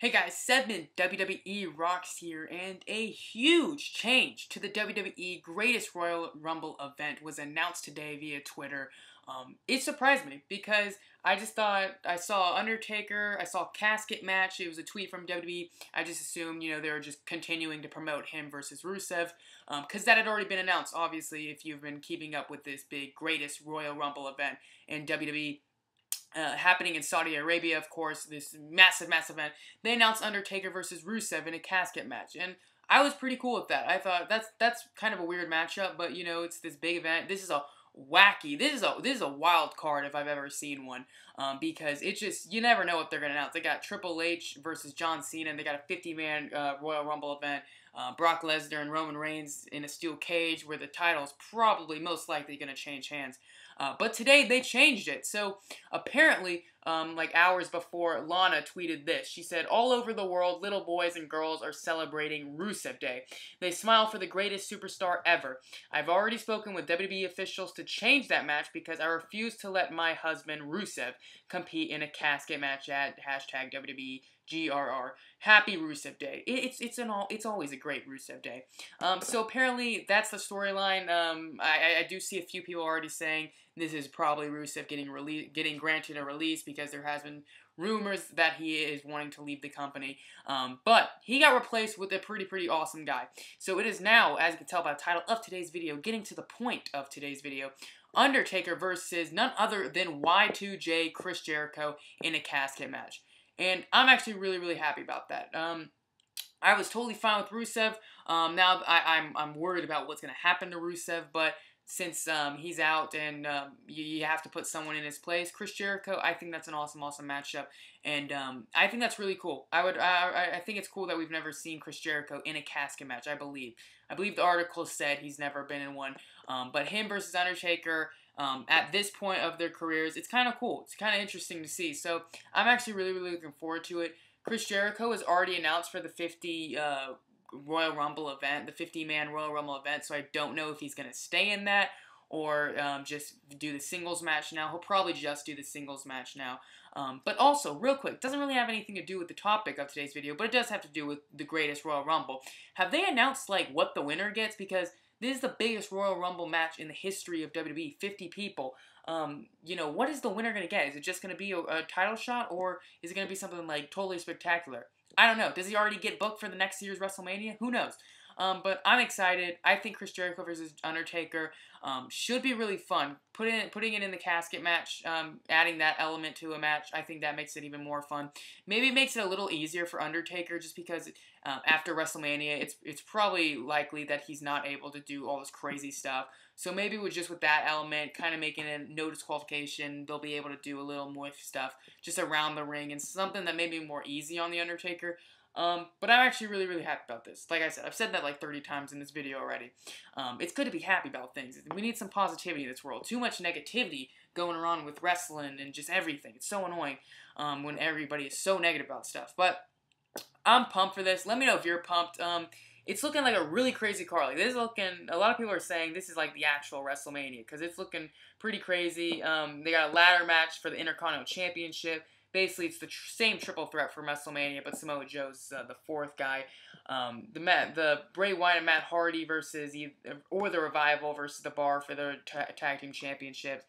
Hey guys, Seven WWE Rocks here, and a huge change to the WWE Greatest Royal Rumble event was announced today via Twitter. Um, it surprised me because I just thought I saw Undertaker, I saw casket match. It was a tweet from WWE. I just assumed you know they were just continuing to promote him versus Rusev because um, that had already been announced. Obviously, if you've been keeping up with this big Greatest Royal Rumble event in WWE uh, happening in Saudi Arabia, of course, this massive, massive event. They announced Undertaker versus Rusev in a casket match, and I was pretty cool with that. I thought that's that's kind of a weird matchup, but you know, it's this big event. This is a wacky. This is a this is a wild card if I've ever seen one. Um, because it just you never know what they're gonna announce. They got Triple H versus John Cena. And they got a 50 man uh, Royal Rumble event. Uh, Brock Lesnar and Roman Reigns in a steel cage where the title's probably most likely gonna change hands. Uh, but today they changed it. So apparently, um, like hours before, Lana tweeted this. She said, All over the world, little boys and girls are celebrating Rusev Day. They smile for the greatest superstar ever. I've already spoken with WWE officials to change that match because I refuse to let my husband, Rusev, compete in a casket match at hashtag WWE GRR. Happy Rusev Day. it's it's an all it's always a great Rusev Day. Um, so apparently that's the storyline. Um, I, I do see a few people already saying this is probably Rusev getting getting granted a release because there has been rumors that he is wanting to leave the company. Um, but he got replaced with a pretty pretty awesome guy. So it is now, as you can tell by the title of today's video, getting to the point of today's video. Undertaker versus none other than Y2J Chris Jericho in a casket match. And I'm actually really, really happy about that. Um, I was totally fine with Rusev. Um, now I, I'm, I'm worried about what's going to happen to Rusev, but since um, he's out and um, you, you, have to put someone in his place, Chris Jericho, I think that's an awesome, awesome matchup, and um, I think that's really cool. I would, I, I think it's cool that we've never seen Chris Jericho in a casket match. I believe, I believe the article said he's never been in one, um, but him versus Undertaker um, at this point of their careers, it's kind of cool. It's kind of interesting to see. So I'm actually really, really looking forward to it. Chris Jericho is already announced for the 50 uh, Royal Rumble event, the 50 man Royal Rumble event. So I don't know if he's going to stay in that or um, just do the singles match now. He'll probably just do the singles match now. Um, but also, real quick, doesn't really have anything to do with the topic of today's video, but it does have to do with the greatest Royal Rumble. Have they announced like what the winner gets? Because this is the biggest Royal Rumble match in the history of WWE. 50 people. Um, you know, what is the winner going to get? Is it just going to be a, a, title shot, or is it going to be something like totally spectacular? I don't know. Does he already get booked for the next year's WrestleMania? Who knows? Um, but I'm excited. I think Chris Jericho versus Undertaker um, should be really fun. Putting it, putting it in the casket match, um, adding that element to a match, I think that makes it even more fun. Maybe it makes it a little easier for Undertaker just because uh, after WrestleMania, it's it's probably likely that he's not able to do all this crazy stuff. So maybe with just with that element, kind of making a no disqualification, they'll be able to do a little more stuff just around the ring and something that may be more easy on the Undertaker. Um, but I'm actually really, really happy about this. Like I said, I've said that like 30 times in this video already. Um, it's good to be happy about things. We need some positivity in this world. Too much negativity going around with wrestling and just everything. It's so annoying um, when everybody is so negative about stuff. But I'm pumped for this. Let me know if you're pumped. Um, it's looking like a really crazy card. Like this is looking. A lot of people are saying this is like the actual WrestleMania because it's looking pretty crazy. Um, they got a ladder match for the Intercontinental Championship basically it's the tr- same triple threat for WrestleMania, but Samoa Joe's uh, the fourth guy. Um, the Matt, the Bray Wyatt and Matt Hardy versus or the Revival versus the Bar for their tag team championships.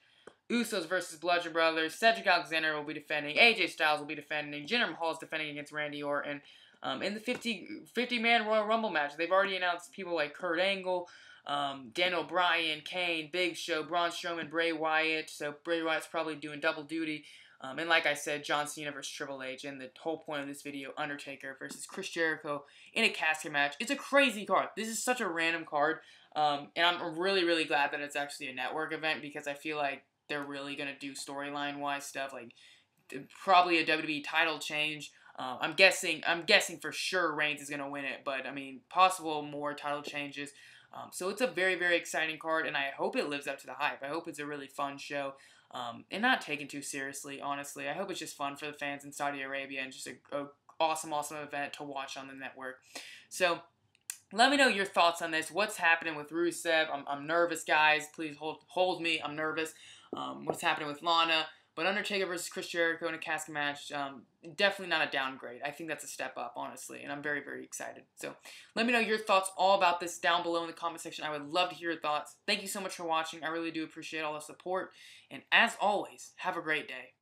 Usos versus Bludgeon Brothers. Cedric Alexander will be defending. AJ Styles will be defending. Jinder Mahal is defending against Randy Orton. Um, in the 50, 50 man Royal Rumble match, they've already announced people like Kurt Angle, um, Daniel Bryan, Kane, Big Show, Braun Strowman, Bray Wyatt. So Bray Wyatt's probably doing double duty. Um, and like I said, John Cena versus Triple H, and the whole point of this video, Undertaker versus Chris Jericho in a casket match. It's a crazy card. This is such a random card, um, and I'm really, really glad that it's actually a network event because I feel like they're really gonna do storyline wise stuff, like probably a WWE title change. Uh, I'm guessing. I'm guessing for sure Reigns is gonna win it, but I mean, possible more title changes. Um, so it's a very, very exciting card, and I hope it lives up to the hype. I hope it's a really fun show um, and not taken too seriously, honestly. I hope it's just fun for the fans in Saudi Arabia and just a, a awesome, awesome event to watch on the network. So, let me know your thoughts on this. What's happening with Rusev? I'm, I'm nervous, guys. Please hold hold me. I'm nervous. Um, what's happening with Lana? But Undertaker versus Chris Jericho in a casket match, um, definitely not a downgrade. I think that's a step up, honestly, and I'm very, very excited. So let me know your thoughts all about this down below in the comment section. I would love to hear your thoughts. Thank you so much for watching. I really do appreciate all the support. And as always, have a great day.